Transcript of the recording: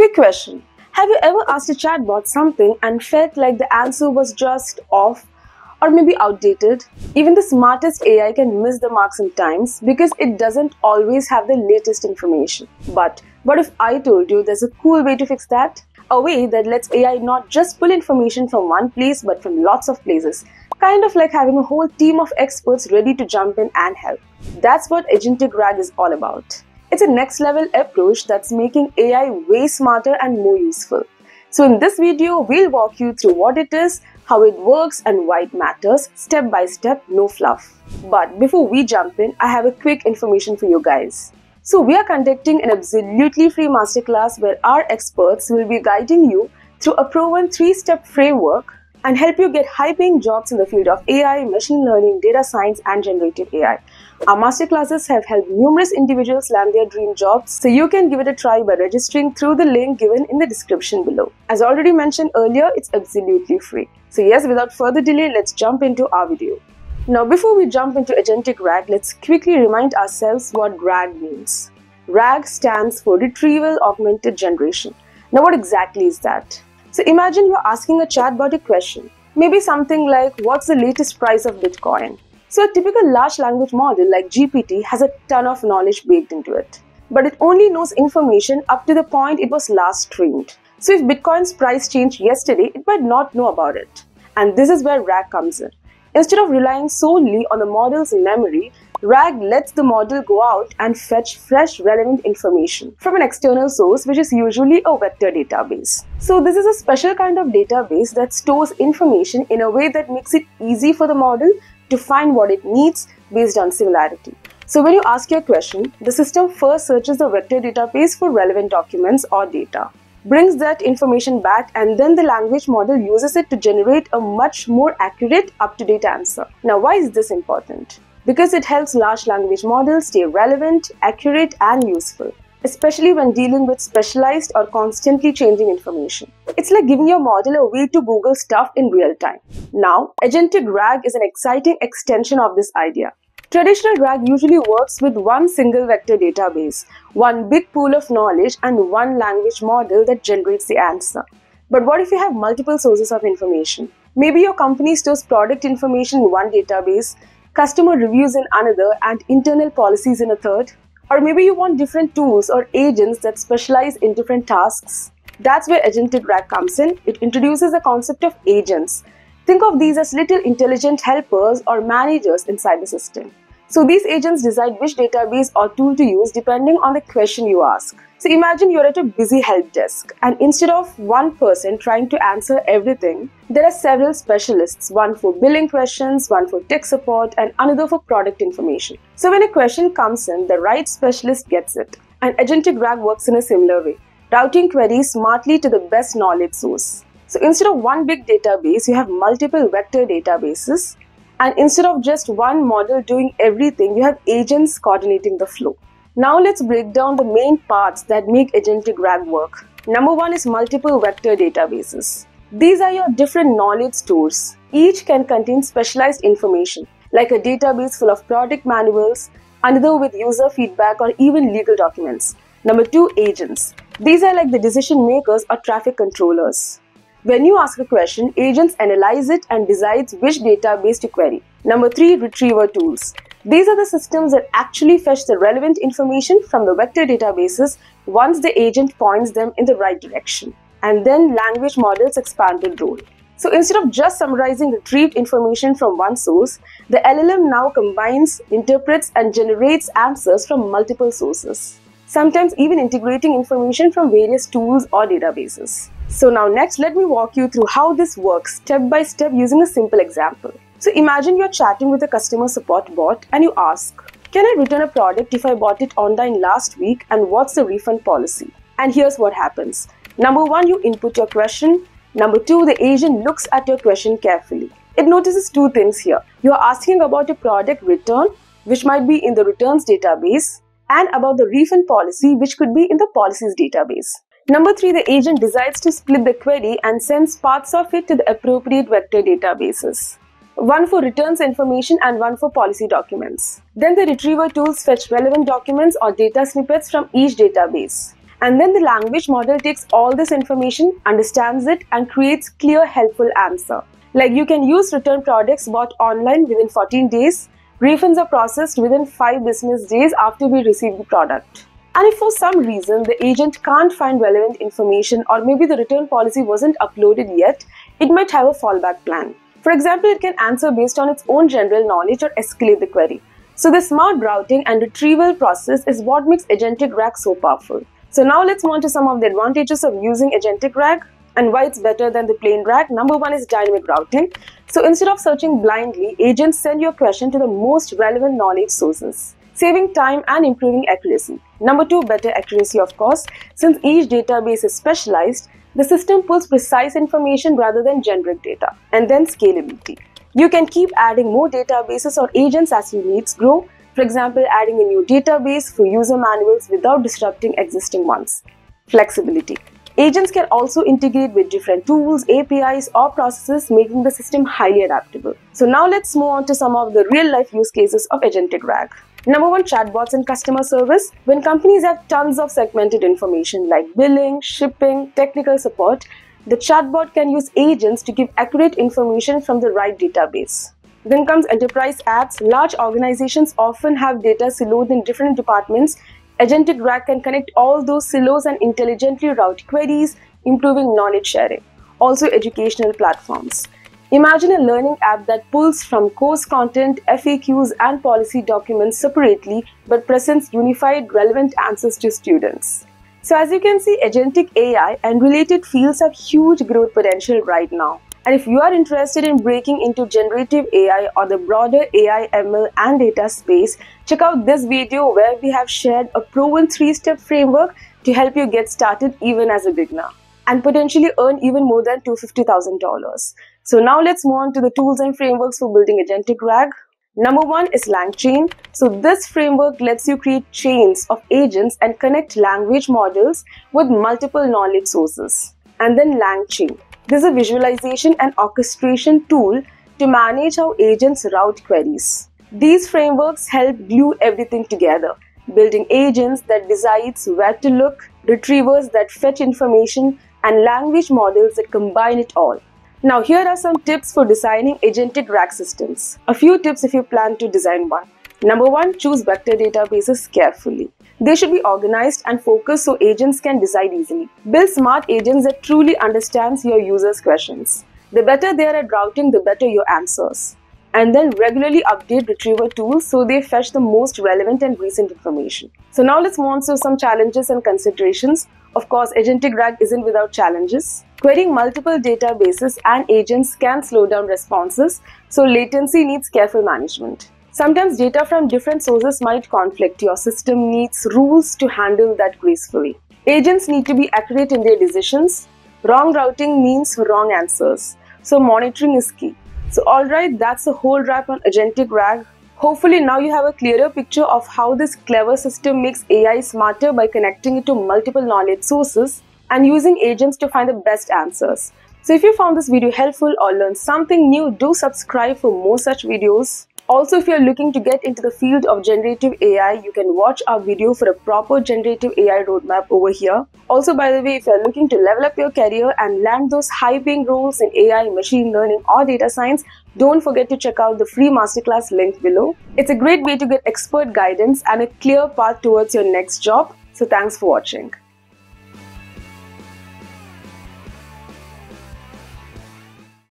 Quick question. Have you ever asked a chatbot something and felt like the answer was just off or maybe outdated? Even the smartest AI can miss the mark sometimes because it doesn't always have the latest information. But what if I told you there's a cool way to fix that? A way that lets AI not just pull information from one place but from lots of places. Kind of like having a whole team of experts ready to jump in and help. That's what Agentic RAG is all about. It's a next level approach that's making AI way smarter and more useful. So in this video, we'll walk you through what it is, how it works and why it matters, step by step, no fluff. But before we jump in, I have a quick information for you guys. So we are conducting an absolutely free masterclass where our experts will be guiding you through a proven three-step framework and help you get high-paying jobs in the field of AI, machine learning, data science, and generative AI. Our masterclasses have helped numerous individuals land their dream jobs, so you can give it a try by registering through the link given in the description below. As already mentioned earlier, it's absolutely free. So yes, without further delay, let's jump into our video. Now, before we jump into Agentic RAG, let's quickly remind ourselves what RAG means. RAG stands for Retrieval Augmented Generation. Now, what exactly is that? So imagine you're asking a chatbot a question, maybe something like, what's the latest price of Bitcoin? So a typical large language model like GPT has a ton of knowledge baked into it. But it only knows information up to the point it was last trained. So if Bitcoin's price changed yesterday, it might not know about it. And this is where RAG comes in. Instead of relying solely on the model's memory, RAG lets the model go out and fetch fresh relevant information from an external source which is usually a vector database. So this is a special kind of database that stores information in a way that makes it easy for the model to find what it needs based on similarity. So when you ask your question, the system first searches the vector database for relevant documents or data, brings that information back and then the language model uses it to generate a much more accurate, up-to-date answer. Now why is this important? Because it helps large language models stay relevant, accurate and useful especially when dealing with specialized or constantly changing information. It's like giving your model a way to Google stuff in real time. Now, Agentic RAG is an exciting extension of this idea. Traditional RAG usually works with one single vector database, one big pool of knowledge, and one language model that generates the answer. But what if you have multiple sources of information? Maybe your company stores product information in one database, customer reviews in another, and internal policies in a third. Or maybe you want different tools or agents that specialize in different tasks. That's where Agentic RAG comes in. It introduces the concept of agents. Think of these as little intelligent helpers or managers inside the system. So these agents decide which database or tool to use depending on the question you ask. So imagine you're at a busy help desk and instead of one person trying to answer everything, there are several specialists, one for billing questions, one for tech support and another for product information. So when a question comes in, the right specialist gets it. And Agentic RAG works in a similar way, routing queries smartly to the best knowledge source. So instead of one big database, you have multiple vector databases. And instead of just one model doing everything, you have agents coordinating the flow. Now let's break down the main parts that make agentic RAG work. Number one is multiple vector databases. These are your different knowledge stores. Each can contain specialized information, like a database full of product manuals, another with user feedback or even legal documents. Number two, agents. These are like the decision makers or traffic controllers. When you ask a question, agents analyze it and decides which database to query. Number three, retriever tools. These are the systems that actually fetch the relevant information from the vector databases once the agent points them in the right direction. And then language models expand the role. So instead of just summarizing retrieved information from one source, the LLM now combines, interprets, and generates answers from multiple sources. Sometimes even integrating information from various tools or databases. So now next, let me walk you through how this works step by step using a simple example. So imagine you're chatting with a customer support bot and you ask, Can I return a product if I bought it online last week and what's the refund policy? And here's what happens. Number one, you input your question. Number two, the agent looks at your question carefully. It notices two things here. You're asking about a product return, which might be in the returns database, and about the refund policy, which could be in the policies database. Number three, the agent decides to split the query and sends parts of it to the appropriate vector databases one for returns information and one for policy documents. Then the retriever tools fetch relevant documents or data snippets from each database. And then the language model takes all this information, understands it, and creates clear, helpful answer. Like you can use return products bought online within 14 days. Refunds are processed within 5 business days after we receive the product. And if for some reason the agent can't find relevant information or maybe the return policy wasn't uploaded yet, it might have a fallback plan. For example, it can answer based on its own general knowledge or escalate the query. So the smart routing and retrieval process is what makes Agentic RAG so powerful. So now let's move on to some of the advantages of using Agentic RAG and why it's better than the plain RAG. Number one is dynamic routing. So instead of searching blindly, agents send your question to the most relevant knowledge sources, saving time and improving accuracy. Number two, better accuracy, of course. Since each database is specialized, the system pulls precise information rather than generic data. And then scalability. You can keep adding more databases or agents as your needs grow. For example, adding a new database for user manuals without disrupting existing ones. Flexibility. Agents can also integrate with different tools, APIs, or processes, making the system highly adaptable. So now let's move on to some of the real-life use cases of Agentic RAG. Number one, chatbots and customer service. When companies have tons of segmented information like billing, shipping, technical support, the chatbot can use agents to give accurate information from the right database. Then comes enterprise apps. Large organizations often have data siloed in different departments. Agentic RAG can connect all those silos and intelligently route queries, improving knowledge sharing. Also, educational platforms. Imagine a learning app that pulls from course content, FAQs, and policy documents separately but presents unified, relevant answers to students. So, as you can see, agentic AI and related fields have huge growth potential right now. And if you are interested in breaking into generative AI or the broader AI, ML, and data space, check out this video where we have shared a proven three step framework to help you get started even as a beginner and potentially earn even more than $250,000. So now let's move on to the tools and frameworks for building agentic RAG. Number one is LangChain. So this framework lets you create chains of agents and connect language models with multiple knowledge sources. And then LangChain. This is a visualization and orchestration tool to manage how agents route queries. These frameworks help glue everything together, building agents that decides where to look, retrievers that fetch information, and language models that combine it all. Now here are some tips for designing agentic RAG systems. A few tips if you plan to design one. Number one, choose vector databases carefully. They should be organized and focused so agents can decide easily. Build smart agents that truly understands your users' questions. The better they are at routing, the better your answers. And then regularly update retriever tools so they fetch the most relevant and recent information. So now let's move on to some challenges and considerations of course, agentic RAG isn't without challenges. Querying multiple databases and agents can slow down responses, so latency needs careful management. Sometimes data from different sources might conflict. Your system needs rules to handle that gracefully. Agents need to be accurate in their decisions. Wrong routing means wrong answers. So monitoring is key. So alright, that's a whole wrap on Agentic RAG. Hopefully now you have a clearer picture of how this clever system makes AI smarter by connecting it to multiple knowledge sources and using agents to find the best answers. So if you found this video helpful or learned something new, do subscribe for more such videos. Also, if you're looking to get into the field of generative AI, you can watch our video for a proper generative AI roadmap over here. Also, by the way, if you're looking to level up your career and land those high paying roles in AI, machine learning, or data science, don't forget to check out the free masterclass link below. It's a great way to get expert guidance and a clear path towards your next job. So, thanks for watching.